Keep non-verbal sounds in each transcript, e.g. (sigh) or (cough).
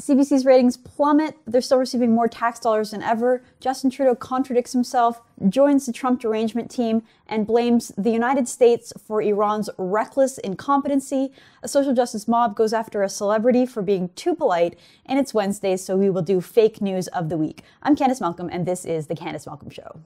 CBC's ratings plummet. They're still receiving more tax dollars than ever. Justin Trudeau contradicts himself, joins the Trump derangement team, and blames the United States for Iran's reckless incompetency. A social justice mob goes after a celebrity for being too polite, and it's Wednesday, so we will do fake news of the week. I'm Candice Malcolm, and this is The Candice Malcolm Show.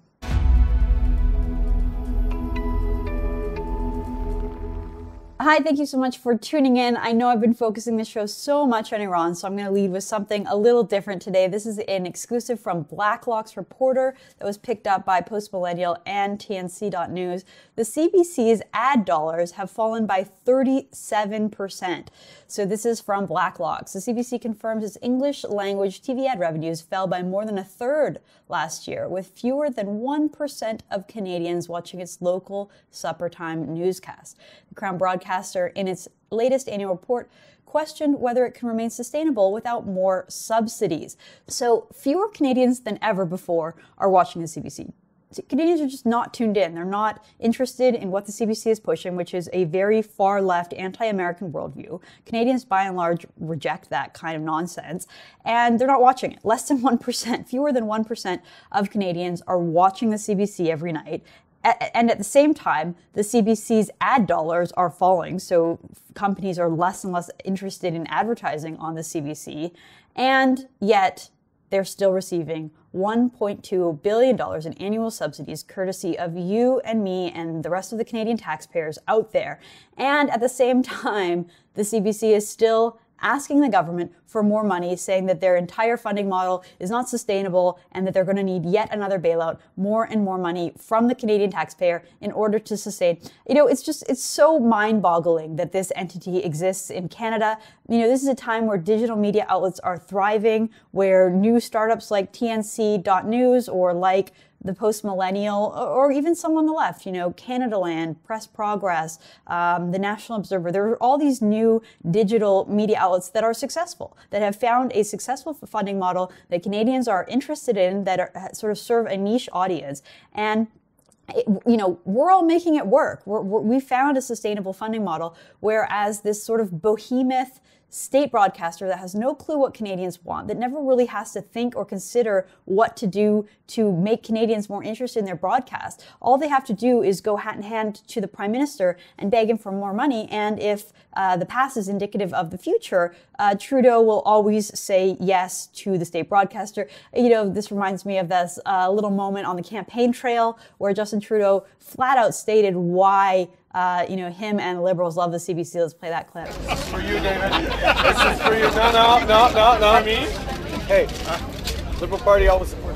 Hi, thank you so much for tuning in. I know I've been focusing this show so much on Iran, so I'm going to lead with something a little different today. This is an exclusive from Blacklock's reporter that was picked up by Post Millennial and TNC.news. The CBC's ad dollars have fallen by 37%. So this is from Blacklocks. The CBC confirms its English language TV ad revenues fell by more than a third last year, with fewer than 1% of Canadians watching its local supper time newscast. Crown broadcaster in its latest annual report questioned whether it can remain sustainable without more subsidies. So fewer Canadians than ever before are watching the CBC. Canadians are just not tuned in. They're not interested in what the CBC is pushing, which is a very far left, anti American worldview. Canadians, by and large, reject that kind of nonsense, and they're not watching it. Less than 1%, (laughs) fewer than 1% of Canadians are watching the CBC every night and at the same time, the CBC's ad dollars are falling. So companies are less and less interested in advertising on the CBC. And yet they're still receiving $1.2 billion in annual subsidies courtesy of you and me and the rest of the Canadian taxpayers out there. And at the same (laughs) time, the CBC is still asking the government for more money, saying that their entire funding model is not sustainable and that they're going to need yet another bailout, more and more money from the Canadian taxpayer in order to sustain. You know, it's just, it's so mind boggling that this entity exists in Canada. You know, this is a time where digital media outlets are thriving, where new startups like TNC.news or like the post millennial, or even some on the left, you know, Canadaland, Press Progress, um, the National Observer. There are all these new digital media outlets that are successful, that have found a successful funding model that Canadians are interested in, that are, sort of serve a niche audience. And it, you know, we're all making it work. We're, we're, we found a sustainable funding model, whereas this sort of behemoth state broadcaster that has no clue what Canadians want, that never really has to think or consider what to do to make Canadians more interested in their broadcast. All they have to do is go hat in hand to the prime minister and beg him for more money. And if uh, the past is indicative of the future, uh, Trudeau will always say yes to the state broadcaster. You know, this reminds me of this uh, little moment on the campaign trail where Justin Trudeau flat out stated why uh, you know, him and liberals love the CBC. Let's play that clip. For you, David. This is for you. No, no, no, no, no. Me? Hey, Liberal Party always supports.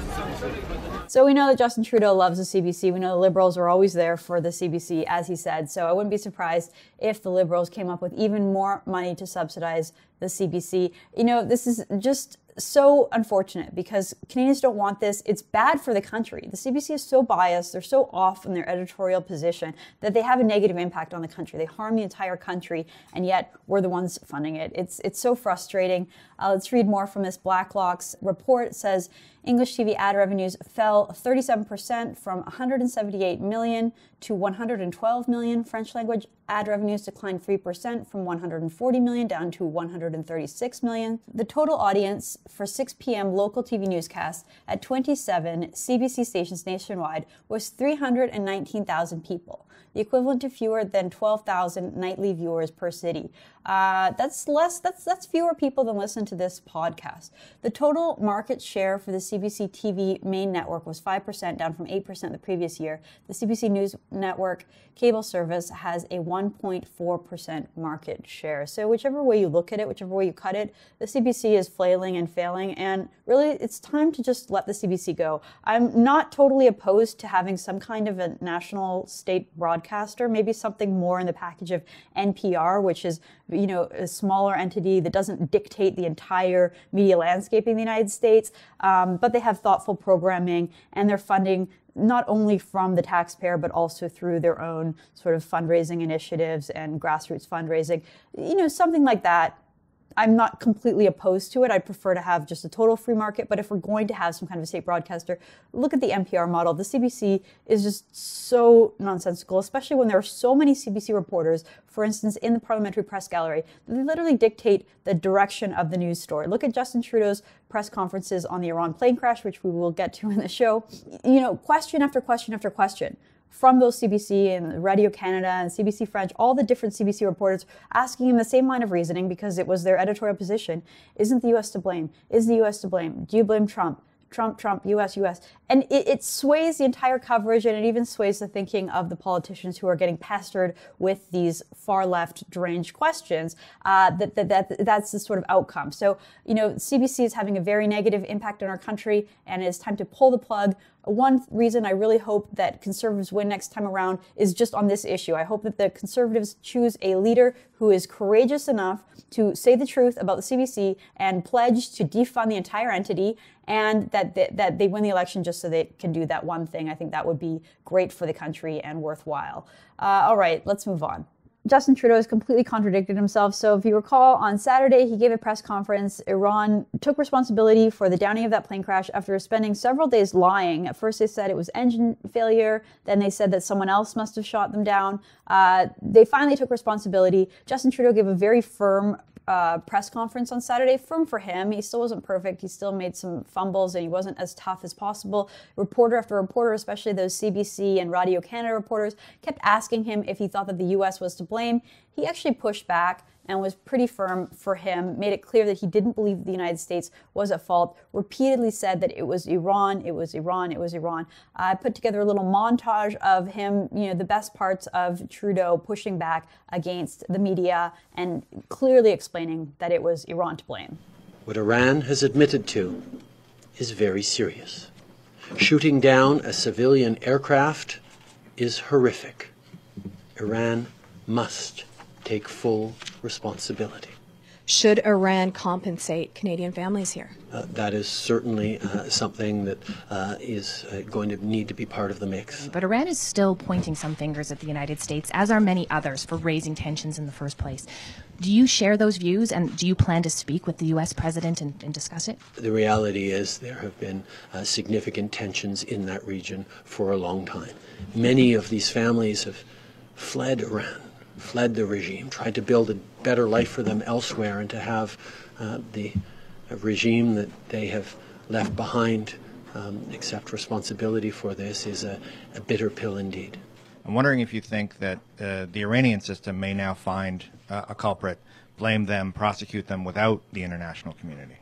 So we know that Justin Trudeau loves the CBC. We know the Liberals are always there for the CBC, as he said. So I wouldn't be surprised if the Liberals came up with even more money to subsidize the CBC. You know, this is just so unfortunate because Canadians don't want this. It's bad for the country. The CBC is so biased, they're so off in their editorial position that they have a negative impact on the country. They harm the entire country, and yet we're the ones funding it. It's it's so frustrating. Uh, let's read more from this Blacklock's report. It says English TV ad revenues fell 37% from 178 million to 112 million. French language ad revenues declined 3% from 140 million down to 136 million. The total audience for 6 p.m. local TV newscasts at 27 CBC stations nationwide was 319,000 people the equivalent to fewer than 12,000 nightly viewers per city. Uh, that's less. That's that's fewer people than listen to this podcast. The total market share for the CBC TV main network was five percent, down from eight percent the previous year. The CBC News Network cable service has a 1.4 percent market share. So whichever way you look at it, whichever way you cut it, the CBC is flailing and failing. And really, it's time to just let the CBC go. I'm not totally opposed to having some kind of a national state broadcaster, maybe something more in the package of NPR, which is you know, a smaller entity that doesn't dictate the entire media landscape in the United States, um, but they have thoughtful programming and they're funding not only from the taxpayer, but also through their own sort of fundraising initiatives and grassroots fundraising. You know, something like that I'm not completely opposed to it. I'd prefer to have just a total free market. But if we're going to have some kind of a state broadcaster, look at the NPR model. The CBC is just so nonsensical, especially when there are so many CBC reporters, for instance, in the parliamentary press gallery, they literally dictate the direction of the news story. Look at Justin Trudeau's press conferences on the Iran plane crash, which we will get to in the show. You know, question after question after question from those CBC and Radio Canada and CBC French, all the different CBC reporters asking him the same line of reasoning because it was their editorial position. Isn't the US to blame? Is the US to blame? Do you blame Trump? Trump, Trump, US, US. And it, it, sways the entire coverage and it even sways the thinking of the politicians who are getting pestered with these far left deranged questions. Uh, that, that, that, that's the sort of outcome. So, you know, CBC is having a very negative impact on our country and it's time to pull the plug one reason I really hope that conservatives win next time around is just on this issue. I hope that the conservatives choose a leader who is courageous enough to say the truth about the CBC and pledge to defund the entire entity and that they, that they win the election just so they can do that one thing. I think that would be great for the country and worthwhile. Uh, all right, let's move on. Justin Trudeau has completely contradicted himself. So, if you recall, on Saturday, he gave a press conference. Iran took responsibility for the downing of that plane crash after spending several days lying. At first, they said it was engine failure. Then, they said that someone else must have shot them down. Uh, they finally took responsibility. Justin Trudeau gave a very firm uh, press conference on Saturday. Firm for him. He still wasn't perfect. He still made some fumbles and he wasn't as tough as possible. Reporter after reporter, especially those CBC and Radio Canada reporters, kept asking him if he thought that the U.S. was to blame. He actually pushed back and was pretty firm for him, made it clear that he didn't believe the United States was at fault, repeatedly said that it was Iran, it was Iran, it was Iran. I put together a little montage of him, you know, the best parts of Trudeau pushing back against the media and clearly explaining that it was Iran to blame. What Iran has admitted to is very serious. Shooting down a civilian aircraft is horrific. Iran must take full responsibility. Should Iran compensate Canadian families here? Uh, that is certainly uh, something that uh, is uh, going to need to be part of the mix. But Iran is still pointing some fingers at the United States, as are many others, for raising tensions in the first place. Do you share those views, and do you plan to speak with the U.S. president and, and discuss it? The reality is there have been uh, significant tensions in that region for a long time. Many of these families have fled Iran fled the regime, tried to build a better life for them elsewhere, and to have uh, the regime that they have left behind um, accept responsibility for this is a, a, bitter pill indeed. I'm wondering if you think that uh, the Iranian system may now find uh, a culprit, blame them, prosecute them without the international community.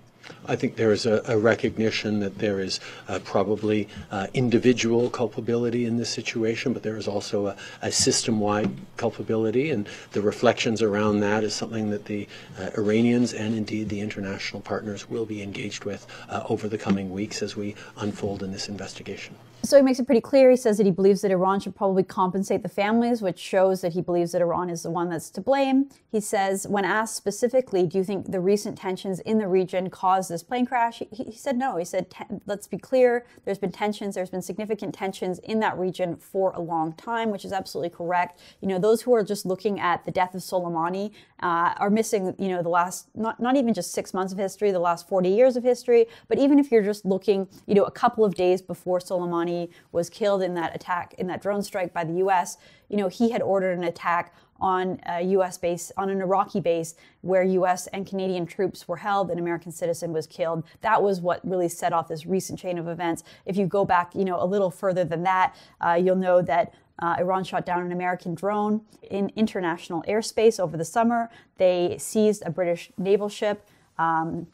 I think there is a, a recognition that there is uh, probably uh, individual culpability in this situation, but there is also a, a system-wide culpability, and the reflections around that is something that the uh, Iranians and indeed the international partners will be engaged with uh, over the coming weeks as we unfold in this investigation. So he makes it pretty clear. He says that he believes that Iran should probably compensate the families, which shows that he believes that Iran is the one that's to blame. He says, when asked specifically, do you think the recent tensions in the region caused this plane crash? He, he said no. He said, let's be clear. There's been tensions. There's been significant tensions in that region for a long time, which is absolutely correct. You know, those who are just looking at the death of Soleimani uh, are missing, you know, the last, not, not even just six months of history, the last 40 years of history, but even if you're just looking, you know, a couple of days before Soleimani was killed in that attack, in that drone strike by the U.S. You know, he had ordered an attack on a U.S. base, on an Iraqi base where U.S. and Canadian troops were held. An American citizen was killed. That was what really set off this recent chain of events. If you go back, you know, a little further than that, uh, you'll know that uh, Iran shot down an American drone in international airspace over the summer. They seized a British naval ship. Um,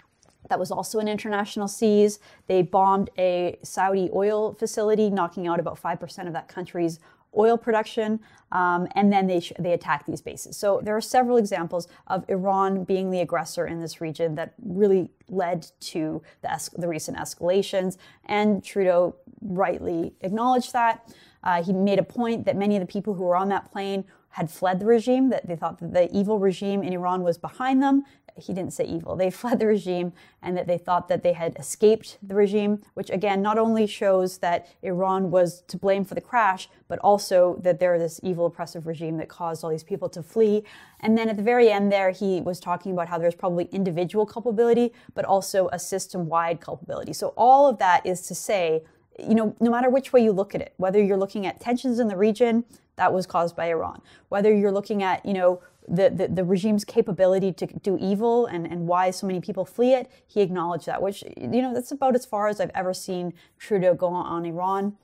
that was also in international seas. They bombed a Saudi oil facility, knocking out about 5% of that country's oil production, um, and then they, sh- they attacked these bases. So there are several examples of Iran being the aggressor in this region that really led to the, es- the recent escalations, and Trudeau rightly acknowledged that. Uh, he made a point that many of the people who were on that plane had fled the regime, that they thought that the evil regime in Iran was behind them, he didn't say evil. They (laughs) fled the regime and that they thought that they had escaped the regime, which again not only shows that Iran was to blame for the crash, but also that they're this evil, oppressive regime that caused all these people to flee. And then at the very end there, he was talking about how there's probably individual culpability, but also a system wide culpability. So all of that is to say, you know, no matter which way you look at it, whether you're looking at tensions in the region, that was caused by Iran, whether you're looking at, you know, the, the, the, regime's capability to do evil and, and why so many people flee it, he acknowledged that, which, you know, that's about as far as I've ever seen Trudeau go on Iran.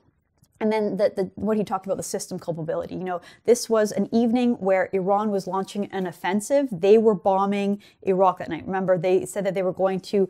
And then the, the, what he talked about the system culpability. You know, this was an evening where Iran was launching an offensive. They were bombing Iraq that night. Remember, they said that they were going to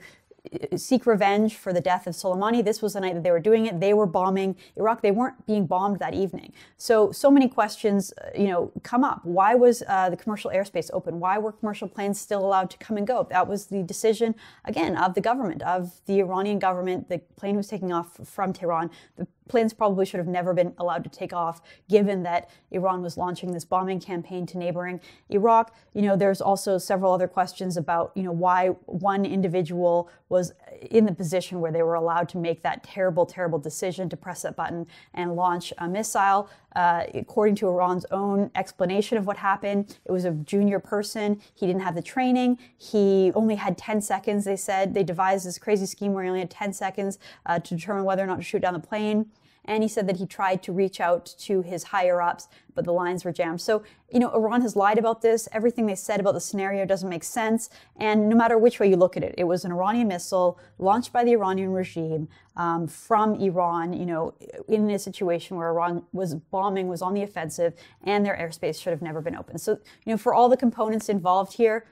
seek revenge for the death of Soleimani. This was the night that they were doing it. They were bombing Iraq. They weren't being bombed that evening. So, so many questions, uh, you know, come up. Why was uh, the commercial airspace open? Why were commercial planes still allowed to come and go? That was the decision, again, of the government, of the Iranian government. The plane was taking off from Tehran. The planes probably should have never been allowed to take off, given that Iran was launching this bombing campaign to neighboring Iraq. You know, there's also several other questions about, you know, why one individual was in the position where they were allowed to make that terrible, terrible decision to press that button and launch a missile. Uh, according to Iran's own explanation of what happened, it was a junior person. He didn't have the training. He only had 10 seconds, they said. They devised this crazy scheme where he only had 10 seconds uh, to determine whether or not to shoot down the plane. And he said that he tried to reach out to his higher ups, but the lines were jammed. So, you know, Iran has lied about this. Everything they said about the scenario doesn't make sense. And no matter which way you look at it, it was an Iranian missile launched by the Iranian regime um, from Iran, you know, in a situation where Iran was bombing, was on the offensive, and their airspace should have never been open. So, you know, for all the components involved here,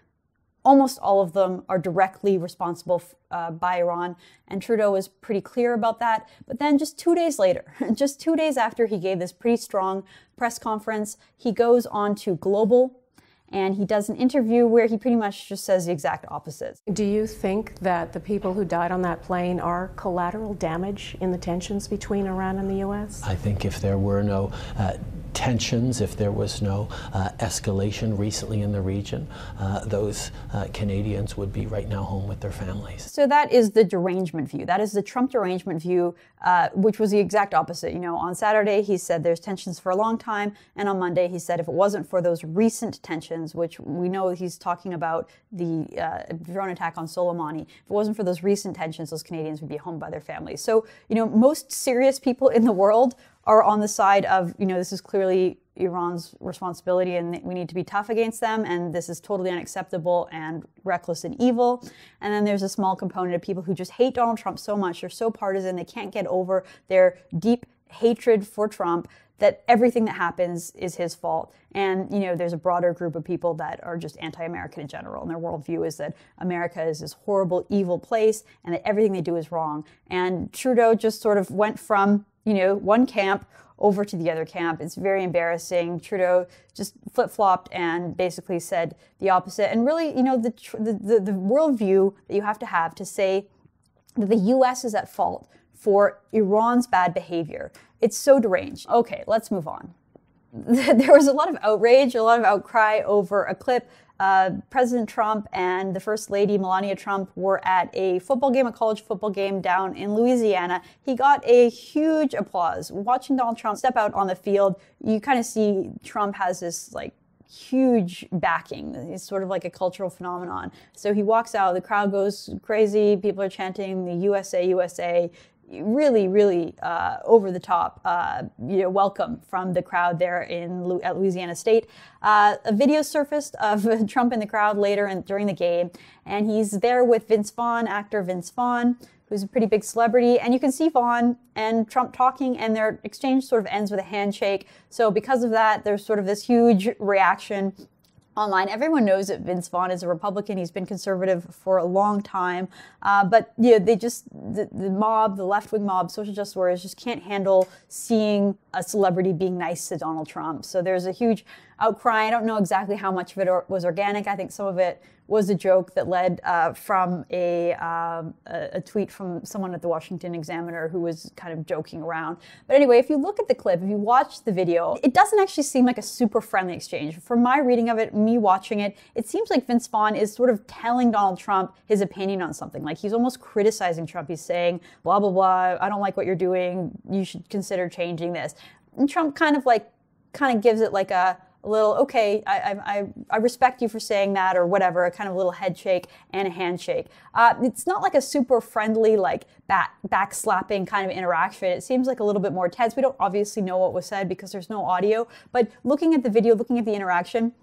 almost all of them are directly responsible uh, by Iran. And Trudeau was pretty clear about that. But then just two days later, (laughs) just two days after he gave this pretty strong press conference, he goes on to Global and he does an interview where he pretty much just says the exact opposite. Do you think that the people who died on that plane are collateral damage in the tensions between Iran and the U.S.? I think if there were no uh, tensions, if there was no uh, escalation recently in the region, uh, those uh, Canadians would be right now home with their families. So that is the derangement view. That is the Trump derangement view, which was the exact opposite. You know, on Saturday he said there's tensions for a long time, and on Monday he said if it wasn't for those recent tensions, which we know he's talking about the uh, drone attack on Soleimani, if it wasn't for those recent tensions, those Canadians would be home by their families. So, you know, most serious people in the world are on the side of, you know, this is clearly Iran's responsibility and we need to be tough against them and this is totally unacceptable and reckless and evil. And then there's a small component of people who just hate Donald Trump so much, they're so partisan, they can't get over their deep hatred for Trump that everything that happens is his fault. And, you know, there's a broader group of people that are just anti-American in general. And their worldview is that America is this horrible, evil place and that everything they do is wrong. And Trudeau just sort of went from you know, one camp over to the other camp. It's very embarrassing. Trudeau just flip flopped and basically said the opposite. And really, you know, the, the, the, the worldview that you have to have to say that the U.S. is at fault for Iran's bad behavior. It's so deranged. Okay, let's move on. (laughs) there was a lot of outrage, a lot of outcry over a clip uh, President Trump and the First Lady Melania Trump were at a football game, a college football game down in Louisiana. He got a huge applause. Watching Donald Trump step out on the field, you kind of see Trump has this like huge backing. It's sort of like a cultural phenomenon. So he walks out, the crowd goes crazy, people are chanting the USA, USA really, really uh, over the top, uh, you know, welcome from the crowd there in at Louisiana State. Uh, a video surfaced of (laughs) Trump in the crowd later and during the game, and he's there with Vince Vaughn, actor Vince Vaughn, who's a pretty big celebrity, and you can see Vaughn and Trump talking, and their exchange sort of ends with a handshake. So because of that, there's sort of this huge reaction online. Everyone knows that Vince Vaughn is a Republican. He's been conservative for a long time. Uh, but you know, they just, the, the mob, the left wing mob, social justice warriors just can't handle seeing a celebrity being nice to Donald Trump. So there's a huge outcry. I don't know exactly how much of it was organic. I think some of it was a joke that led uh, from a, um, a, a tweet from someone at the Washington Examiner who was kind of joking around. But anyway, if you look at the clip, if you watch the video, it doesn't actually seem like a super friendly exchange. From my reading of it, me watching it, it seems like Vince Vaughn is sort of telling Donald Trump his opinion on something. Like he's almost criticizing Trump. He's saying, blah, blah, blah, I don't like what you're doing. You should consider changing this. And Trump kind of like, kind of gives it like a, a little, okay, I, I, I respect you for saying that or whatever, a kind of little head shake and a handshake. Uh, it's not like a super friendly, like back, back slapping kind of interaction. It seems like a little bit more tense. We don't obviously know what was said because there's no audio, but looking at the video, looking at the interaction,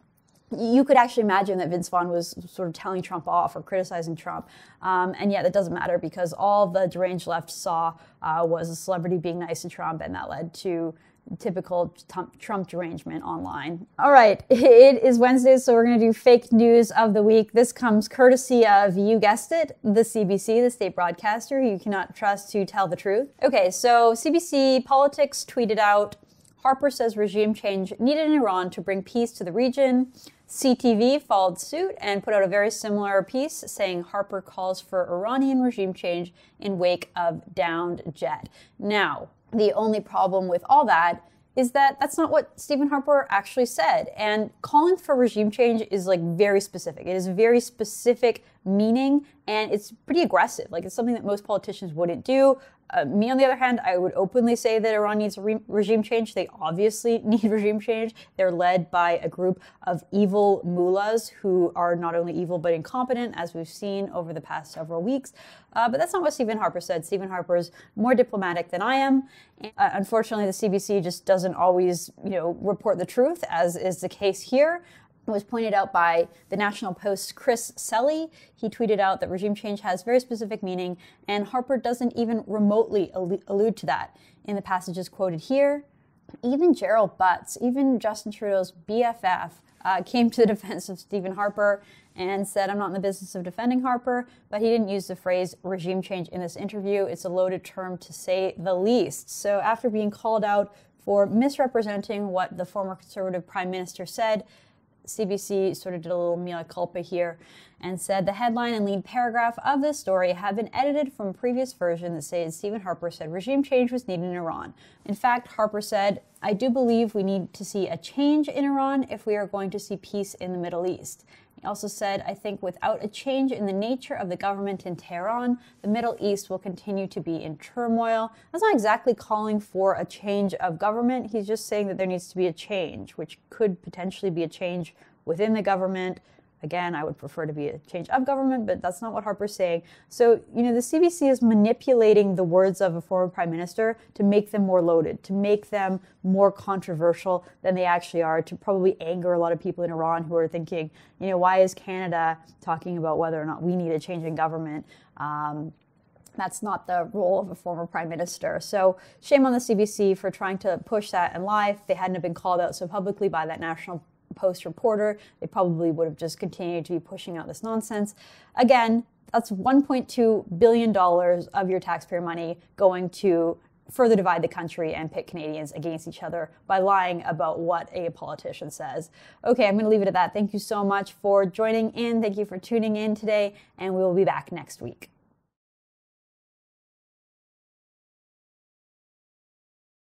you could actually imagine that Vince Vaughn was sort of telling Trump off or criticizing Trump. Um, and yet, that doesn't matter because all the deranged left saw uh, was a celebrity being nice to Trump, and that led to typical Trump derangement online. All right, it is Wednesday, so we're going to do fake news of the week. This comes courtesy of, you guessed it, the CBC, the state broadcaster you cannot trust to tell the truth. Okay, so CBC Politics tweeted out Harper says regime change needed in Iran to bring peace to the region. CTV followed suit and put out a very similar piece saying Harper calls for Iranian regime change in wake of downed jet. Now, the only problem with all that is that that's not what Stephen Harper actually said. And calling for regime change is like very specific. It is very specific meaning and it's pretty aggressive. Like it's something that most politicians wouldn't do. Uh, me, on the other hand, I would openly say that Iran needs re- regime change. They obviously (laughs) need regime change. They're led by a group of evil mullahs who are not only evil but incompetent, as we've seen over the past several weeks. Uh, but that's not what Stephen Harper said. Stephen Harper is more diplomatic than I am. Uh, unfortunately, the CBC just doesn't always, you know, report the truth, as is the case here was pointed out by the National Post's Chris Selley. He tweeted out that regime change has very specific meaning, and Harper doesn't even remotely allude to that in the passages quoted here. Even Gerald Butts, even Justin Trudeau's BFF, uh, came to the (laughs) defense of Stephen Harper and said, I'm not in the business of defending Harper, but he didn't use the phrase regime change in this interview. It's a loaded term to say the least. So after being called out for misrepresenting what the former conservative prime minister said, CBC sort of did a little mea culpa here and said the headline and lead paragraph of this story have been edited from previous version that says Stephen Harper said regime change was needed in Iran. In fact, Harper said, I do believe we need to see a change in Iran if we are going to see peace in the Middle East. He also said, I think without a change in the nature of the government in Tehran, the Middle East will continue to be in turmoil. That's not exactly calling for a change of government. He's just saying that there needs to be a change, which could potentially be a change within the government, Again, I would prefer to be a change of government, but that's not what Harper's saying. So, you know, the CBC is manipulating the words of a former prime minister to make them more loaded, to make them more controversial than they actually are, to probably anger a lot of people in Iran who are thinking, you know, why is Canada talking about whether or not we need a change in government? Um, that's not the role of a former prime minister. So, shame on the CBC for trying to push that in life. They hadn't been called out so publicly by that national Post reporter, they probably would have just continued to be pushing out this nonsense. Again, that's $1.2 billion of your taxpayer money going to further divide the country and pit Canadians against each other by lying about what a politician says. Okay, I'm going to leave it at that. Thank you so much for joining in. Thank you for tuning in today, and we will be back next week.